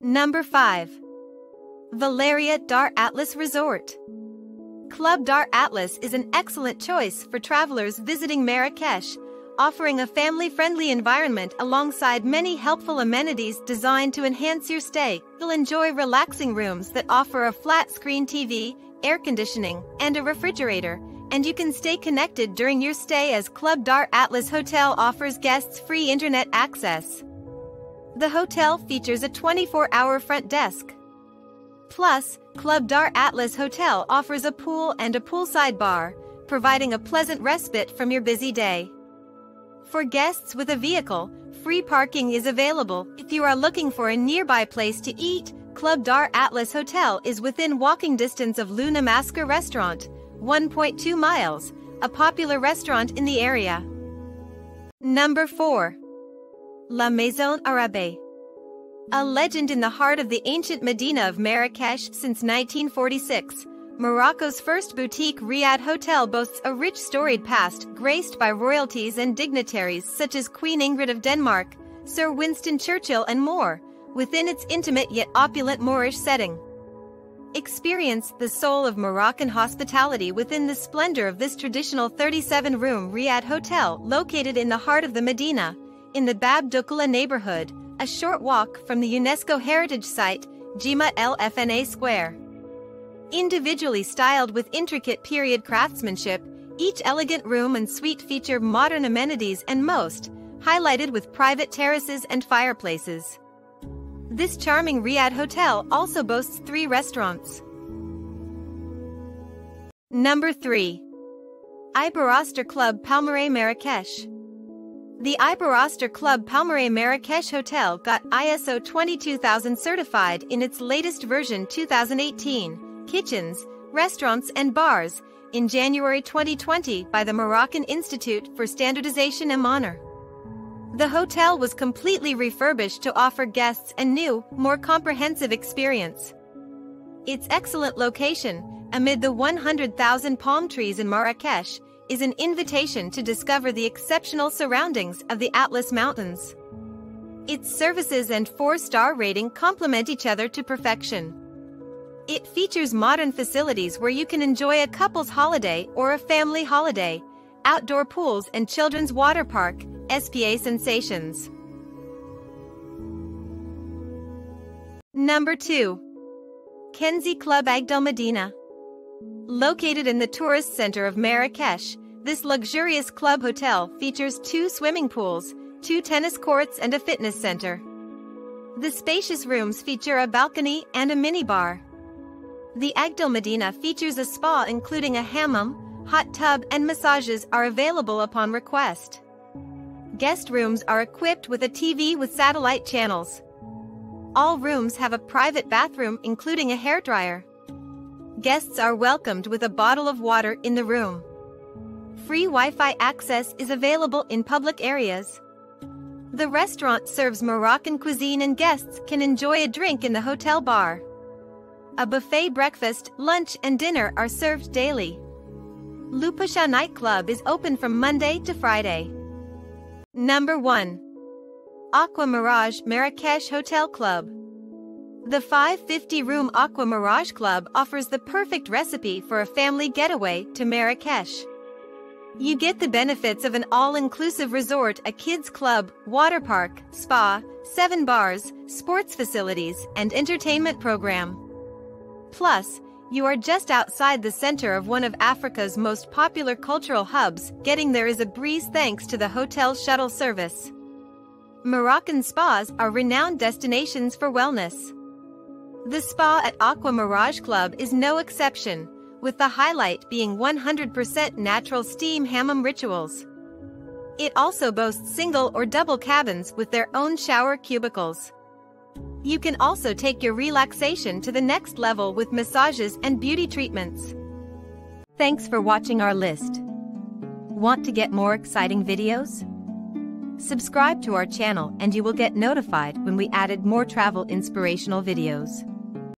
Number 5. Valeria Dar Atlas Resort. Club Dar Atlas is an excellent choice for travelers visiting Marrakesh, offering a family-friendly environment alongside many helpful amenities designed to enhance your stay. You'll enjoy relaxing rooms that offer a flat-screen TV, air conditioning, and a refrigerator, and you can stay connected during your stay as Club Dar Atlas Hotel offers guests free internet access. The hotel features a 24-hour front desk. Plus, Club Dar Atlas Hotel offers a pool and a poolside bar, providing a pleasant respite from your busy day. For guests with a vehicle, free parking is available. If you are looking for a nearby place to eat, Club Dar Atlas Hotel is within walking distance of Luna Masker Restaurant, 1.2 miles, a popular restaurant in the area. Number 4. La Maison Arabe. A legend in the heart of the ancient Medina of Marrakesh since 1946, Morocco's first boutique Riad Hotel boasts a rich storied past graced by royalties and dignitaries such as Queen Ingrid of Denmark, Sir Winston Churchill and more, within its intimate yet opulent Moorish setting. Experience the soul of Moroccan hospitality within the splendor of this traditional 37-room Riad Hotel located in the heart of the Medina, in the Bab Doukkala neighborhood, a short walk from the UNESCO heritage site, El Fna Square. Individually styled with intricate period craftsmanship, each elegant room and suite feature modern amenities and most, highlighted with private terraces and fireplaces. This charming Riad hotel also boasts three restaurants. Number 3. Iberostar Club Palmeraie Marrakesh. The Iberostar Club Palmeraie Marrakesh Hotel got ISO 22000 certified in its latest version 2018, kitchens, restaurants and bars, in January 2020 by the Moroccan Institute for Standardization and Honor. The hotel was completely refurbished to offer guests a new, more comprehensive experience. Its excellent location, amid the 100,000 palm trees in Marrakesh, is an invitation to discover the exceptional surroundings of the Atlas Mountains. Its services and four-star rating complement each other to perfection. It features modern facilities where you can enjoy a couple's holiday or a family holiday, outdoor pools and children's water park, SPA sensations. Number 2. Kenzi Club Agdal Medina. Located in the tourist center of Marrakesh, this luxurious club hotel features two swimming pools, two tennis courts and a fitness center. The spacious rooms feature a balcony and a minibar. The Agdal Medina features a spa including a hammam, hot tub and massages are available upon request. Guest rooms are equipped with a TV with satellite channels. All rooms have a private bathroom including a hairdryer. Guests are welcomed with a bottle of water in the room. Free Wi-Fi access is available in public areas. The restaurant serves Moroccan cuisine and guests can enjoy a drink in the hotel bar. A buffet breakfast, lunch and dinner are served daily. Lupusha nightclub is open from Monday to Friday. Number 1. Aqua Mirage Marrakesh Hotel Club the 550-room Aqua Mirage Club offers the perfect recipe for a family getaway to Marrakesh. You get the benefits of an all-inclusive resort, a kids club, water park, spa, seven bars, sports facilities, and entertainment program. Plus, you are just outside the center of one of Africa's most popular cultural hubs, getting there is a breeze thanks to the hotel shuttle service. Moroccan spas are renowned destinations for wellness. The spa at Aqua Mirage Club is no exception, with the highlight being 100% natural steam hammam rituals. It also boasts single or double cabins with their own shower cubicles. You can also take your relaxation to the next level with massages and beauty treatments. Thanks for watching our list. Want to get more exciting videos? Subscribe to our channel and you will get notified when we added more travel inspirational videos.